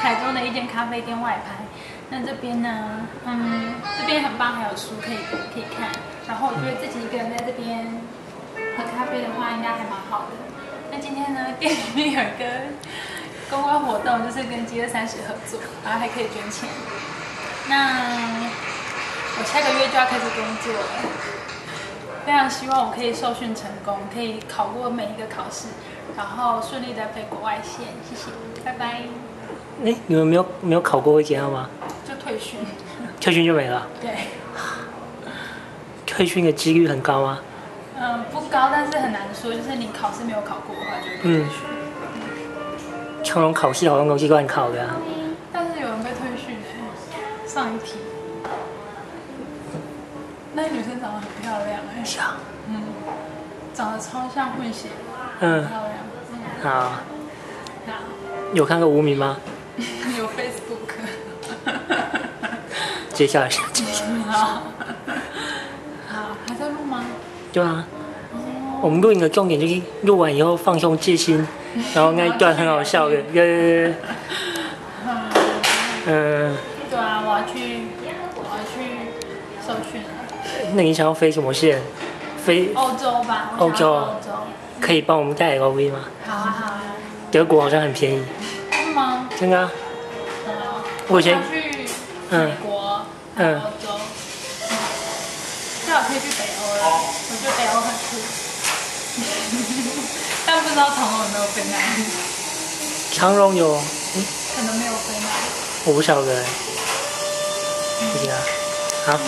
台中的一间咖啡店外拍。那这边呢，嗯，这边很棒，还有书可以可以看。然后我觉得自己一个人在这边喝咖啡的话，应该还蛮好的。那今天呢，店里面有一个公关活动，就是跟饥饿三十合作，然后还可以捐钱。那我下个月就要开始工作了，非常希望我可以受训成功，可以考过每一个考试，然后顺利的飞国外线。谢谢，拜拜。哎，你们没有没有考过会检吗？就退训。退训就没了。对。退训的几率很高吗？嗯，不高，但是很难说。就是你考试没有考过的话，就退训。强荣考试好像都是乱考的啊。但是有人被退训哎，上一题。那女生长得很漂亮哎。像。嗯。长得超像混血。嗯。漂亮。嗯。好。好。有看过无名吗？有 Facebook。接下来是接下来。好。好，还在录吗？对啊。我们录影的重点就是录完以后放松戒心，然后那一段很好笑的，呃。嗯。对啊，我要去，我要去受训了。那你想要飞什么线？飞欧洲吧。欧洲。欧洲。可以帮我们带 LV 吗？好啊，好啊。德国好像很便宜。真的吗？真的。啊。我先去美国、欧洲。最好可以去北欧了，我觉得北欧很酷。但不知道长荣有没有飞那里。长荣有。可能没有飞那里。我不晓得。不行啊。好。